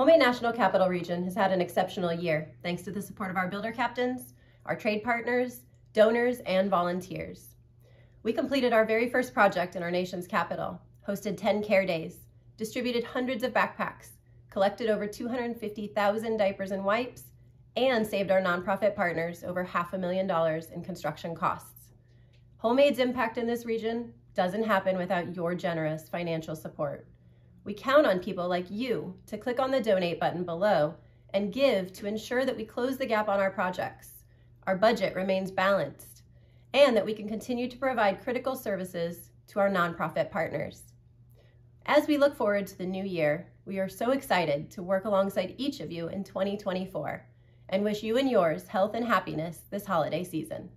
HomeAid National Capital Region has had an exceptional year thanks to the support of our builder captains, our trade partners, donors, and volunteers. We completed our very first project in our nation's capital, hosted 10 care days, distributed hundreds of backpacks, collected over 250,000 diapers and wipes, and saved our nonprofit partners over half a million dollars in construction costs. HomeAid's impact in this region doesn't happen without your generous financial support. We count on people like you to click on the donate button below and give to ensure that we close the gap on our projects, our budget remains balanced, and that we can continue to provide critical services to our nonprofit partners. As we look forward to the new year, we are so excited to work alongside each of you in 2024 and wish you and yours health and happiness this holiday season.